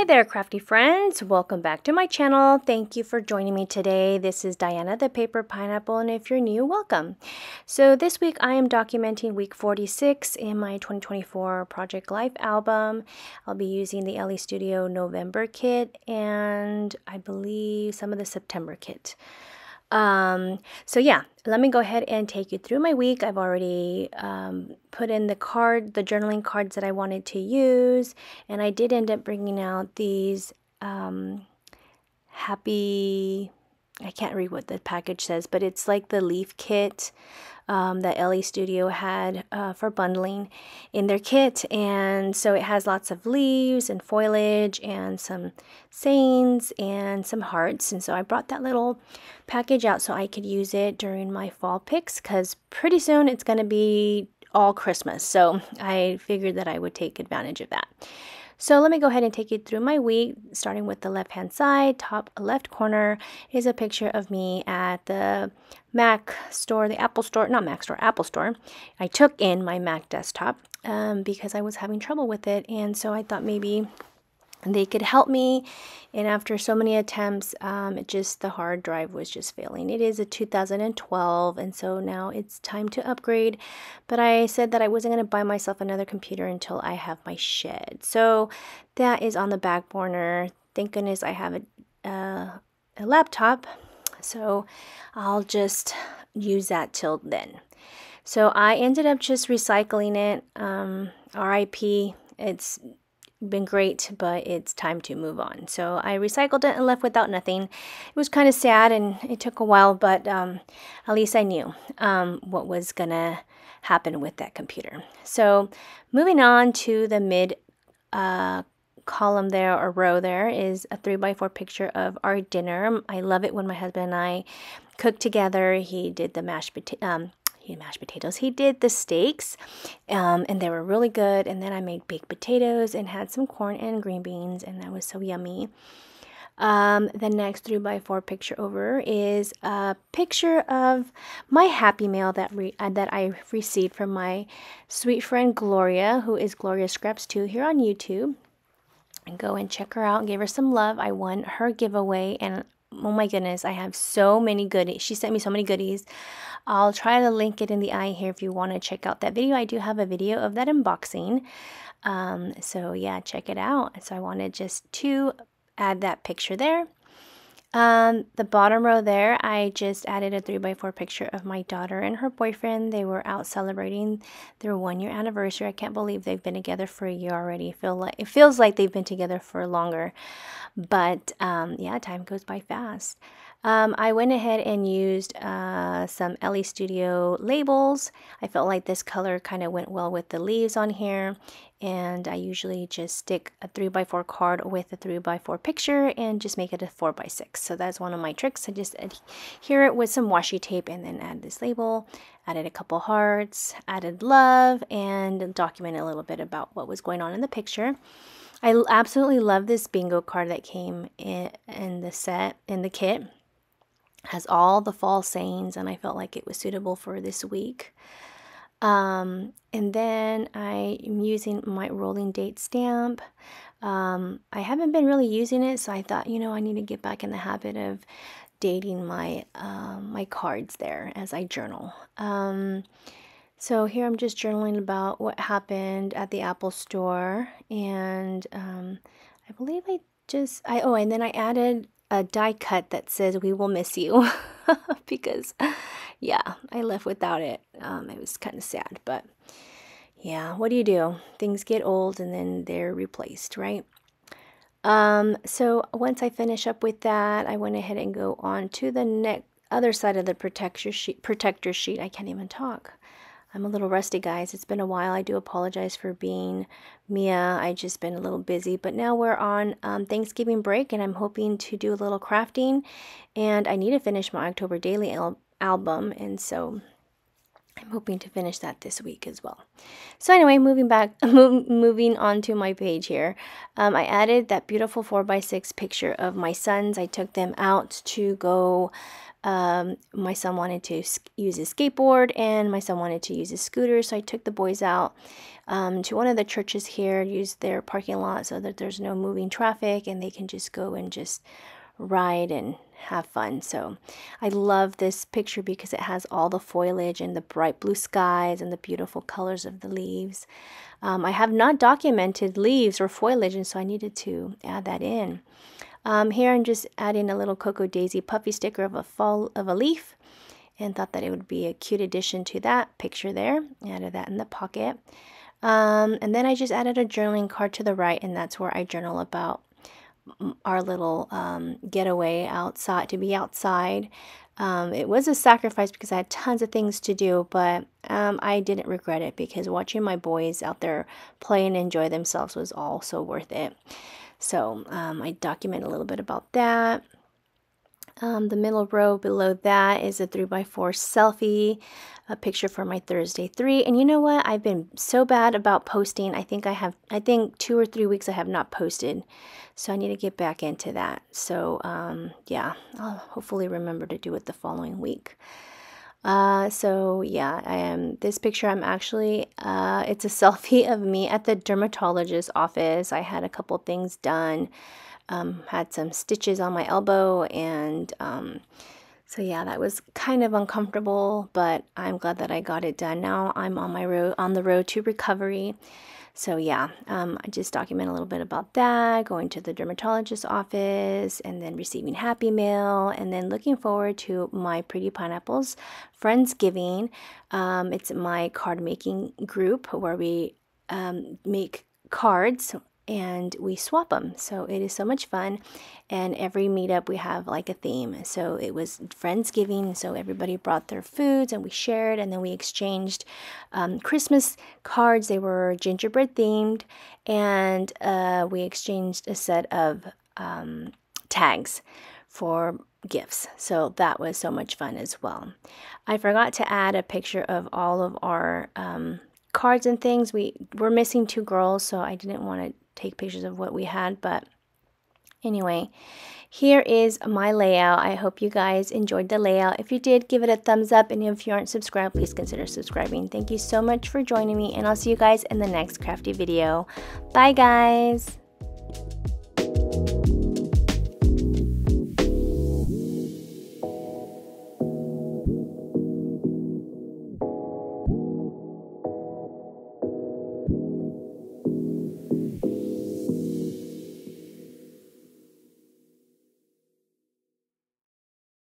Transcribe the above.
Hi there, crafty friends. Welcome back to my channel. Thank you for joining me today. This is Diana the Paper Pineapple, and if you're new, welcome. So this week I am documenting week 46 in my 2024 Project Life album. I'll be using the Elle's Studio November kit and I believe some of the September kit. Um, so yeah, let me go ahead and take you through my week. I've already um, put in the card, the journaling cards that I wanted to use, and I did end up bringing out these um, happy. I can't read what the package says, but it's like the leaf kit um, that Elle's Studio had uh, for bundling in their kit. And so it has lots of leaves and foliage and some sayings and some hearts. And so I brought that little package out so I could use it during my fall picks because pretty soon it's going to be all Christmas. So I figured that I would take advantage of that. So let me go ahead and take you through my week, starting with the left-hand side. Top left corner is a picture of me at the Mac store, the Apple store, not Mac store, Apple store. I took in my Mac desktop um, because I was having trouble with it. And so I thought maybe they could help me. And after so many attempts um, it just the hard drive was just failing. It is a 2012 and so now it's time to upgrade. But i said that i wasn't going to buy myself another computer until i have my shed. So that is on the back burner. Thank goodness i have a, a laptop. So i'll just use that till then. So i ended up just recycling it um, rip it's been great, but it's time to move on. So I recycled it and left without nothing. It was kind of sad and it took a while, but um, at least I knew um, what was going to happen with that computer. So moving on to the mid uh, column there or row there is a three by four picture of our dinner. I love it when my husband and I cook together. He did the mashed potato. Um, he mashed potatoes. He did the steaks, um, and they were really good. And then I made baked potatoes and had some corn and green beans, and that was so yummy. Um, the next 3 by 4 picture over is a picture of my Happy Mail that uh, that I received from my sweet friend Gloria, who is Gloria Scraps 2 here on YouTube. And go and check her out and give her some love. I won her giveaway, and oh my goodness, I have so many goodies. She sent me so many goodies. I'll try to link it in the eye here if you want to check out that video. I do have a video of that unboxing. Um, so yeah, check it out. So I wanted just to add that picture there. Um, the bottom row there, I just added a 3x4 picture of my daughter and her boyfriend. They were out celebrating their one year anniversary. I can't believe they've been together for a year already. Feel like It feels like they've been together for longer. But um, yeah, time goes by fast. Um, I went ahead and used uh, some Elle's Studio labels. I felt like this color kind of went well with the leaves on here. And I usually just stick a 3x4 card with a 3x4 picture and just make it a 4x6. So that's one of my tricks. I just adhere it with some washi tape and then add this label. Added a couple hearts, added love, and document a little bit about what was going on in the picture. I absolutely love this bingo card that came in, in the set, in the kit. Has all the fall sayings, and I felt like it was suitable for this week. Um, and then I am using my rolling date stamp. Um, I haven't been really using it, so I thought, you know, I need to get back in the habit of dating my uh, my cards there as I journal. Um, so here I'm just journaling about what happened at the Apple Store, and um, I believe I just I oh, and then I added a die cut that says "We will miss you," because yeah, I left without it. Um, it was kind of sad, but yeah, what do you do? Things get old and then they're replaced, right? Um, so once I finish up with that, I went ahead and go on to the next other side of the protector sheet. Protector sheet. I can't even talk. I'm a little rusty, guys. It's been a while. I do apologize for being MIA. I just been a little busy, but now we're on um, Thanksgiving break, and I'm hoping to do a little crafting. And I need to finish my October daily al album, and so I'm hoping to finish that this week as well. So anyway, moving back, moving on to my page here, um, I added that beautiful 4x6 picture of my sons. I took them out to go um, my son wanted to use his skateboard and my son wanted to use his scooter. So I took the boys out um, to one of the churches here, use their parking lot so that there's no moving traffic and they can just go and just ride and have fun. So I love this picture because it has all the foliage and the bright blue skies and the beautiful colors of the leaves. Um, I have not documented leaves or foliage, and so I needed to add that in. Um, here I'm just adding a little Cocoa Daisy puffy sticker of a fall of a leaf and thought that it would be a cute addition to that picture there. Added that in the pocket. Um, and then I just added a journaling card to the right and that's where I journal about our little um, getaway outside to be outside. Um, it was a sacrifice because I had tons of things to do, but um, I didn't regret it because watching my boys out there play and enjoy themselves was also worth it. So um, I document a little bit about that. Um, the middle row below that is a 3x4 selfie, a picture for my Thursday 3. And you know what? I've been so bad about posting. I think I have, I think two or three weeks I have not posted. So I need to get back into that. So um, yeah, I'll hopefully remember to do it the following week. Uh, so yeah, I am this picture. I'm actually, uh, it's a selfie of me at the dermatologist's office. I had a couple things done, um, had some stitches on my elbow, and um, so yeah, that was kind of uncomfortable, but I'm glad that I got it done. Now I'm on my road on the road to recovery. So yeah, um, I just document a little bit about that, going to the dermatologist's office, and then receiving Happy Mail, and then looking forward to my Pretty Pineapples Friendsgiving. Um, it's my card making group where we um, make cards and we swap them. So it is so much fun. And every meetup we have like a theme. So it was Friendsgiving. So everybody brought their foods and we shared and then we exchanged um, Christmas cards. They were gingerbread themed. And uh, we exchanged a set of um, tags for gifts. So that was so much fun as well. I forgot to add a picture of all of our um, cards and things. We were missing two girls, so I didn't want to take pictures of what we had. But anyway, here is my layout. I hope you guys enjoyed the layout. If you did, give it a thumbs up. And if you aren't subscribed, please consider subscribing. Thank you so much for joining me. And I'll see you guys in the next crafty video. Bye, guys.